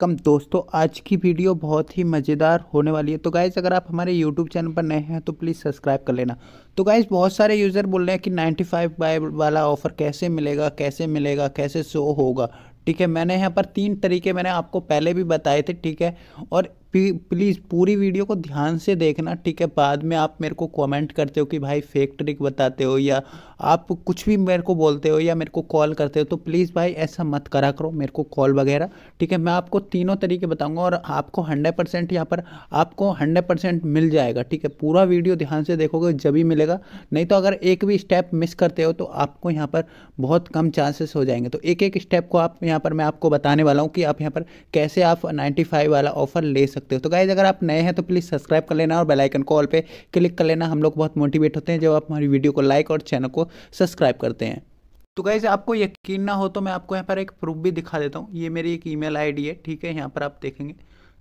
कम। दोस्तों, आज की वीडियो बहुत ही मज़ेदार होने वाली है। तो गाइज़ अगर आप हमारे यूट्यूब चैनल पर नए हैं तो प्लीज़ सब्सक्राइब कर लेना। तो गाइज़ बहुत सारे यूज़र बोल रहे हैं कि 95 बाय वाला ऑफ़र कैसे मिलेगा कैसे मिलेगा, कैसे शो होगा। ठीक है, मैंने यहाँ पर तीन तरीके मैंने आपको पहले भी बताए थे, ठीक है? और प्लीज़ पूरी वीडियो को ध्यान से देखना, ठीक है? बाद में आप मेरे को कमेंट करते हो कि भाई फेक ट्रिक बताते हो या आप कुछ भी मेरे को बोलते हो या मेरे को कॉल करते हो तो प्लीज़ भाई ऐसा मत करा करो मेरे को कॉल वगैरह, ठीक है? मैं आपको तीनों तरीके बताऊँगा और आपको हंड्रेड परसेंट यहाँ पर आपको हंड्रेड परसेंट मिल जाएगा, ठीक है? पूरा वीडियो ध्यान से देखोगे, जब ही मिलेगा। नहीं तो अगर एक भी स्टेप मिस करते हो तो आपको यहाँ पर बहुत कम चांसेस हो जाएँगे। तो एक एक स्टेप को आप, यहाँ पर मैं आपको बताने वाला हूँ कि आप यहाँ पर कैसे आप नाइन्टी वाला ऑफ़र ले सकते सकते हो। तो गाइज़ अगर आप नए हैं तो प्लीज़ सब्सक्राइब कर लेना और बेलाइकन को पर क्लिक कर लेना। हम लोग बहुत मोटिवेट होते हैं जब आप हमारी वीडियो को लाइक और चैनल को सब्सक्राइब करते हैं। तो गाइज़ आपको यकीन ना हो तो मैं आपको यहाँ पर एक प्रूफ भी दिखा देता हूँ। ये मेरी एक ईमेल आईडी है, ठीक है? यहाँ पर आप देखेंगे।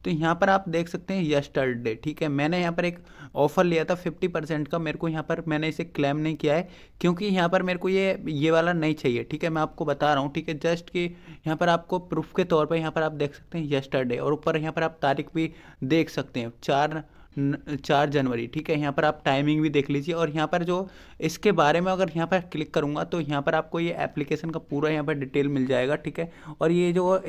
तो यहाँ पर आप देख सकते हैं यस्टरडे ठीक है? मैंने यहाँ पर एक ऑफ़र लिया था फिफ्टी परसेंट का, मेरे को यहाँ पर मैंने इसे क्लेम नहीं किया है, क्योंकि यहाँ पर मेरे को ये ये वाला नहीं चाहिए, ठीक है? मैं आपको बता रहा हूँ, ठीक है? जस्ट कि यहाँ पर आपको प्रूफ के तौर पर यहाँ पर आप देख सकते हैं यस्टरडे और ऊपर यहाँ पर आप तारीख भी देख सकते हैं, चार चार जनवरी ठीक है यहाँ पर आप टाइमिंग भी देख लीजिए और यहाँ पर जो इसके बारे में अगर यहाँ पर क्लिक करूँगा तो यहाँ पर आपको ये एप्लीकेशन का पूरा यहाँ पर डिटेल मिल जाएगा ठीक है और ये जो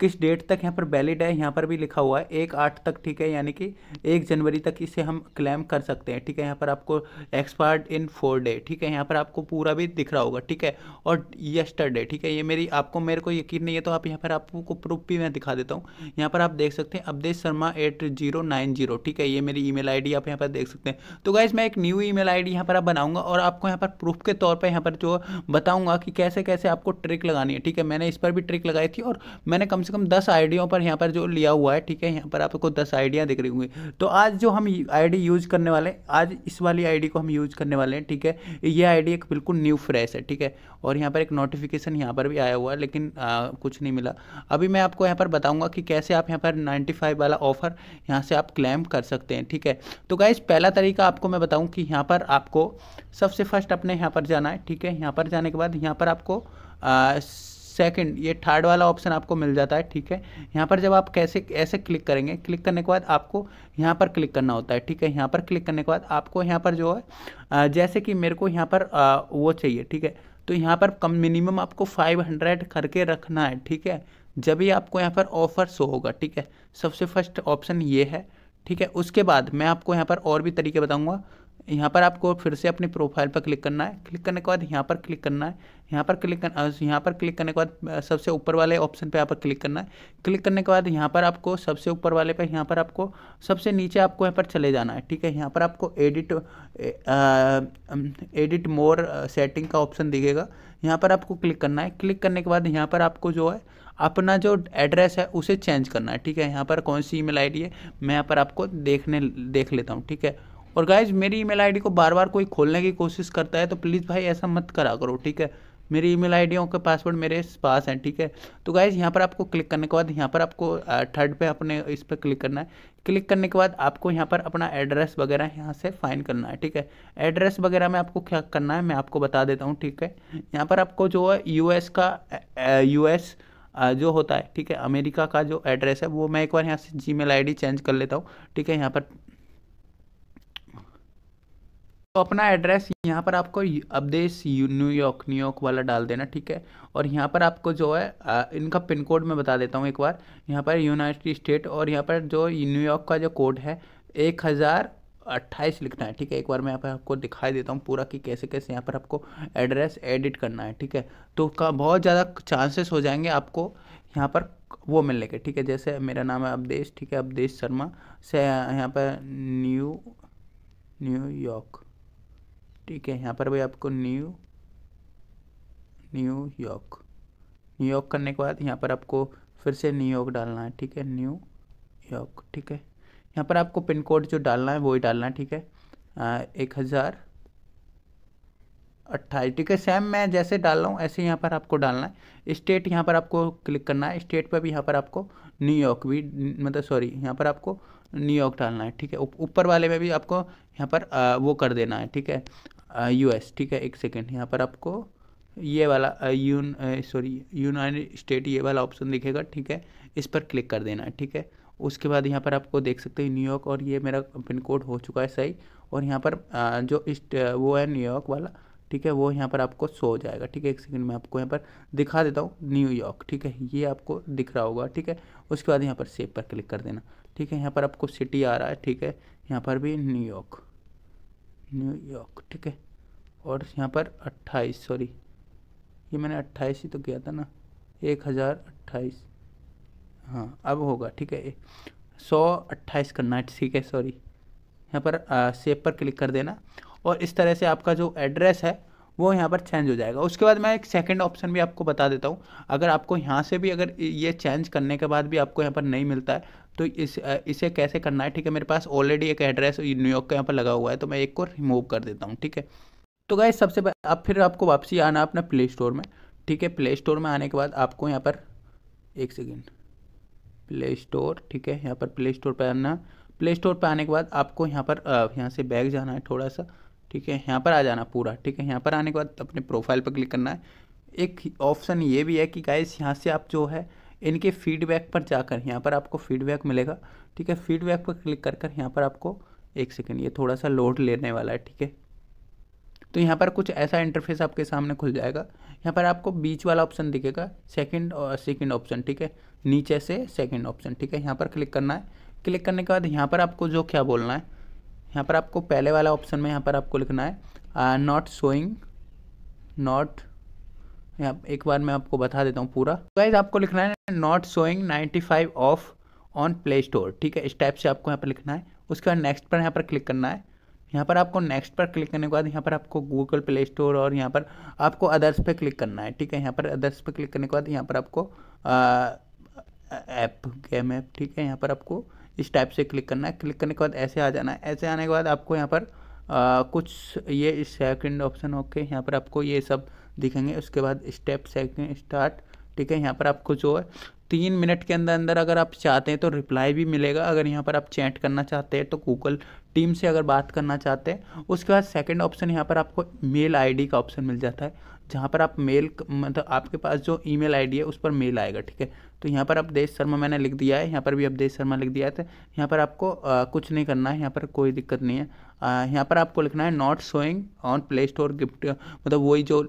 किस डेट तक यहाँ पर वैलिड है यहाँ पर भी लिखा हुआ है एक आठ तक ठीक है यानी कि एक जनवरी तक इसे हम क्लेम कर सकते हैं ठीक है यहाँ पर आपको एक्सपायर्ड इन फोर डे ठीक है यहाँ पर आपको पूरा भी दिख रहा होगा ठीक है और यस्टरडे ठीक है ये मेरी आपको मेरे को यकीन नहीं है तो आप यहाँ पर आपको प्रूफ भी मैं दिखा देता हूँ यहाँ पर आप देख सकते हैं Awadhesh Sharma eight zero nine zero ठीक है ये मेरी ईमेल आईडी आप यहाँ पर देख सकते हैं तो गाइज़ मैं एक न्यू ईमेल आईडी यहाँ पर आप बनाऊँगा और आपको यहाँ पर प्रूफ के तौर पर यहाँ पर जो बताऊँगा कि कैसे कैसे आपको ट्रिक लगानी है ठीक है मैंने इस पर भी ट्रिक लगाई थी और मैंने कम से कम दस आईडियों पर यहाँ पर जो लिया हुआ है ठीक है यहाँ पर आपको दस आइडियाँ दिख रही होंगी तो आज जो हम आईडी यूज़ करने वाले हैं आज इस वाली आईडी को हम यूज़ करने वाले हैं ठीक है ये आईडी एक बिल्कुल न्यू फ्रेश है ठीक है और यहाँ पर एक नोटिफिकेशन यहाँ पर भी आया हुआ है लेकिन आ, कुछ नहीं मिला अभी मैं आपको यहाँ पर बताऊँगा कि कैसे आप यहाँ पर नाइन्टी वाला ऑफ़र यहाँ से आप क्लेम कर सकते हैं ठीक है तो गाइज़ पहला तरीका आपको मैं बताऊँ कि यहाँ पर आपको सबसे फ़र्स्ट अपने यहाँ पर जाना है ठीक है यहाँ पर जाने के बाद यहाँ पर आपको सेकंड ये थर्ड वाला ऑप्शन आपको मिल जाता है ठीक है यहाँ पर जब आप कैसे ऐसे क्लिक करेंगे क्लिक करने के बाद आपको यहाँ पर क्लिक करना होता है ठीक है यहाँ पर क्लिक करने के बाद आपको यहाँ पर जो है जैसे कि मेरे को यहाँ पर वो चाहिए ठीक है तो यहाँ पर कम मिनिमम आपको फाइव हंड्रेड करके रखना है ठीक है जब ही आपको यहाँ पर ऑफ़र शो होगा ठीक है सबसे फ़र्स्ट ऑप्शन ये है ठीक है उसके बाद मैं आपको यहाँ पर और भी तरीके बताऊँगा यहाँ पर आपको फिर से अपनी प्रोफ़ाइल पर क्लिक करना है क्लिक करने के बाद यहाँ पर क्लिक करना है यहाँ पर क्लिक करना यहाँ पर क्लिक करने के बाद सबसे ऊपर वाले ऑप्शन पे यहाँ पर क्लिक करना है क्लिक करने के बाद यहाँ पर आपको सबसे ऊपर वाले पे यहाँ पर आपको सबसे नीचे आपको यहाँ पर चले जाना है ठीक है यहाँ पर आपको एडिट एडिट मोर सेटिंग का ऑप्शन दिखेगा यहाँ पर आपको क्लिक करना है क्लिक करने के बाद यहाँ पर आपको जो है अपना जो एड्रेस है, उसे चेंज करना है, ठीक है? यहाँ पर कौन सी ईमेल आईडी है, मैं यहाँ पर आपको देखने, देख लेता हूँ, ठीक है? और गाइज़ मेरी ईमेल आईडी को बार बार कोई खोलने की कोशिश करता है तो प्लीज़ भाई ऐसा मत करा करो, ठीक है? मेरी ईमेल आईडियों के पासवर्ड मेरे पास हैं, ठीक है? तो गाइज़ यहाँ पर आपको क्लिक करने के बाद, यहाँ पर आपको थर्ड पे अपने इस पर क्लिक करना है। क्लिक करने के बाद आपको यहाँ पर अपना एड्रेस वगैरह यहाँ से फाइन करना है, ठीक है? एड्रेस वगैरह में आपको क्या करना है, मैं आपको बता देता हूँ, ठीक है? यहाँ पर आपको जो है यू का यूएस जो होता है ठीक है? अमेरिका का जो एड्रेस है वो मैं एक बार यहाँ से जी मेल चेंज कर लेता हूँ ठीक है? यहाँ पर तो अपना एड्रेस यहाँ पर आपको अवदेश न्यूयॉर्क न्यूयॉर्क वाला डाल देना ठीक है? और यहाँ पर आपको जो है आ, इनका पिन कोड मैं बता देता हूँ एक बार। यहाँ पर यूनाइटेड स्टेट और यहाँ पर जो न्यूयॉर्क का जो कोड है एक हज़ार अट्ठाईस लिखना है, ठीक है? एक बार मैं यहाँ पर आपको दिखाई देता हूँ पूरा कि कैसे कैसे यहाँ पर आपको एड्रेस एडिट करना है, ठीक है? तो का बहुत ज़्यादा चांसेस हो जाएँगे आपको यहाँ पर वो मिलने के, ठीक है? जैसे मेरा नाम है अवदेश ठीक है? अवदेश शर्मा, से यहाँ पर न्यू न्यूयॉर्क ठीक है? यहाँ पर भाई आपको न्यू न्यू न्यूयॉर्क न्यूयॉर्क करने के बाद यहाँ पर आपको फिर से न्यूयॉर्क डालना है, ठीक है? न्यू यॉर्क, ठीक है? यहाँ पर आपको पिन कोड जो डालना है वो ही डालना है ठीक है? एक हज़ार अट्ठाईस। ठीक है सेम मैं जैसे डाल रहा हूँ ऐसे यहाँ पर आपको डालना है। स्टेट यहाँ पर आपको क्लिक करना है। स्टेट पर भी यहाँ पर आपको न्यूयॉर्क भी मतलब सॉरी यहाँ पर आपको न्यूयॉर्क डालना है ठीक है? ऊपर वाले में भी आपको यहाँ पर आ, वो कर देना है ठीक है? यूएस ठीक है? एक सेकेंड यहाँ पर आपको ये वाला यून सॉरी यूनाइटेड स्टेट ये वाला ऑप्शन दिखेगा ठीक है? इस पर क्लिक कर देना है ठीक है? उसके बाद यहाँ पर आपको देख सकते हैं न्यूयॉर्क और ये मेरा पिन कोड हो चुका है सही और यहाँ पर जो इस्ट वो है न्यूयॉर्क वाला, ठीक है, वो यहाँ पर आपको सो हो जाएगा, ठीक है, एक सेकंड में आपको यहाँ पर दिखा देता हूँ न्यूयॉर्क ठीक है, ये आपको दिख रहा होगा, ठीक है, उसके बाद यहाँ पर सेव पर क्लिक कर देना, ठीक है, यहाँ पर आपको सिटी आ रहा है, ठीक है, यहाँ पर भी न्यूयॉर्क न्यूयॉर्क ठीक है, और यहाँ पर अट्ठाईस, सॉरी, ये मैंने अट्ठाईस ही तो किया था ना, एक हज़ार अट्ठाईस हाँ। अब होगा, ठीक है? सौ अट्ठाईस करना है ठीक है? सॉरी यहाँ पर सेव पर क्लिक कर देना। और इस तरह से आपका जो एड्रेस है, वो यहाँ पर चेंज हो जाएगा। उसके बाद मैं एक सेकंड ऑप्शन भी आपको बता देता हूँ। अगर आपको यहाँ से भी अगर ये चेंज करने के बाद भी आपको यहाँ पर नहीं मिलता है तो इस इसे कैसे करना है? ठीक है, मेरे पास ऑलरेडी एक एड्रेस न्यूयॉर्क का यहाँ पर लगा हुआ है तो मैं एक को रिमूव कर देता हूँ, ठीक है? तो गाइज़ सबसे अब फिर आपको वापसी आना अपना प्ले स्टोर में, ठीक है? प्ले स्टोर में आने के बाद आपको यहाँ पर, एक सेकेंड प्ले स्टोर ठीक है? यहाँ पर प्ले स्टोर पर आना। प्ले स्टोर पर आने के बाद आपको यहाँ पर यहाँ से बैग जाना है थोड़ा सा, ठीक है? यहाँ पर आ जाना पूरा, ठीक है? यहाँ पर आने के बाद अपने प्रोफ़ाइल पर क्लिक करना है। एक ऑप्शन ये भी है कि गाइस यहाँ से आप जो है, इनके फीडबैक पर जाकर, यहाँ पर आपको फीडबैक मिलेगा, ठीक है? फीडबैक पर क्लिक कर कर यहाँ पर आपको एक सेकेंड ये थोड़ा सा लोड लेने वाला है, ठीक है? तो यहाँ पर कुछ ऐसा इंटरफेस आपके सामने खुल जाएगा। यहाँ पर आपको बीच वाला ऑप्शन दिखेगा सेकंड और सेकंड ऑप्शन ठीक है? नीचे से सेकंड ऑप्शन ठीक है यहाँ पर क्लिक करना है क्लिक करने के बाद यहाँ पर आपको जो क्या बोलना है यहाँ पर आपको पहले वाला ऑप्शन में यहाँ पर आपको लिखना है नॉट शोइंग नॉट यहाँ एक बार मैं आपको बता देता हूँ पूरा गाइज़ आपको लिखना है not showing 95 off on play store ठीक है इस टाइप से आपको यहाँ पर लिखना है उसके बाद नेक्स्ट पर यहाँ पर क्लिक करना है यहाँ पर आपको नेक्स्ट पर क्लिक करने के बाद यहाँ पर आपको गूगल प्ले स्टोर और यहाँ पर आपको अदर्स पे क्लिक करना है ठीक है यहाँ पर अदर्स पे क्लिक करने के बाद यहाँ पर आपको ऐप गेम ऐप ठीक है यहाँ पर आपको इस टाइप से क्लिक करना है। क्लिक करने के बाद ऐसे आ जाना है। ऐसे आने के बाद आपको यहाँ पर आ, कुछ ये सेकंड ऑप्शन ओके यहाँ पर आपको ये सब दिखेंगे। उसके बाद स्टेप सेकंड स्टार्ट ठीक है यहाँ पर आपको जो है तीन मिनट के अंदर अंदर अगर आप चाहते हैं तो रिप्लाई भी मिलेगा। अगर यहाँ पर आप चैट करना चाहते हैं तो गूगल टीम से अगर बात करना चाहते हैं उसके बाद सेकंड ऑप्शन यहाँ पर आपको मेल आईडी का ऑप्शन मिल जाता है। जहाँ पर आप मेल मतलब आपके पास जो ईमेल आईडी है उस पर मेल आएगा ठीक है? तो यहाँ पर अवधेश शर्मा मैंने लिख दिया है यहाँ पर भी अवधेश शर्मा लिख दिया है तो यहाँ पर आपको आ, कुछ नहीं करना है यहाँ पर कोई दिक्कत नहीं है। यहाँ पर आपको लिखना है not showing on play store gift मतलब वही जो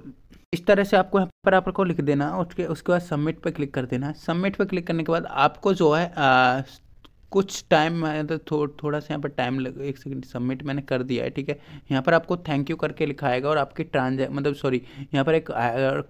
इस तरह से आपको यहाँ पर आपको लिख देना उसके उसके बाद सबमिट पर क्लिक कर देना। सबमिट पर क्लिक करने के बाद आपको जो है कुछ टाइम तो थो, थोड़ा सा यहाँ पर टाइम लग एक सेकंड सबमिट मैंने कर दिया है ठीक है? यहाँ पर आपको थैंक यू करके लिखाएगा और आपकी ट्रांजे मतलब सॉरी यहाँ पर एक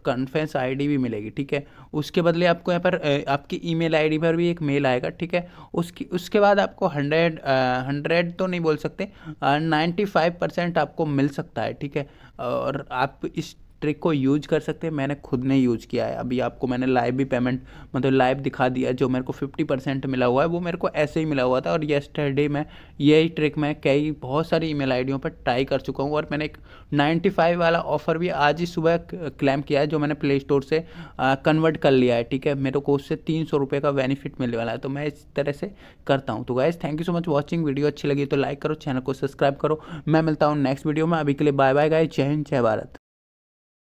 कन्फेंस आईडी भी मिलेगी ठीक है? उसके बदले आपको यहाँ पर आपकी ईमेल आईडी पर भी एक मेल आएगा ठीक है? उसकी उसके बाद आपको हंड्रेड हंड्रेड तो नहीं बोल सकते नाइन्टी फाइव परसेंट आपको मिल सकता है ठीक है? और आप इस ट्रिक को यूज़ कर सकते हैं, मैंने खुद ने यूज़ किया है। अभी आपको मैंने लाइव भी पेमेंट मतलब लाइव दिखा दिया, जो मेरे को फिफ्टी परसेंट मिला हुआ है, वो मेरे को ऐसे ही मिला हुआ था। और येस्टरडे में, यही ट्रिक मैं कई, बहुत सारी ईमेल आईडियों पर ट्राई कर चुका हूँ। और मैंने एक नाइन्टी फाइव वाला ऑफ़र भी आज ही सुबह क्लेम किया है, जो मैंने प्ले स्टोर से कन्वर्ट कर लिया है, ठीक है? मेरे को उससे तीन सौ का बेनिफिट मिलने वाला है। तो मैं इस तरह से करता हूँ। तो guys thank you so much watching video अच्छी लगी तो लाइक करो चैनल को सब्सक्राइब करो। मैं मिलता हूँ नेक्स्ट वीडियो में। अभी के लिए बाय बाय गाइज़ जय हिंद, जय भारत।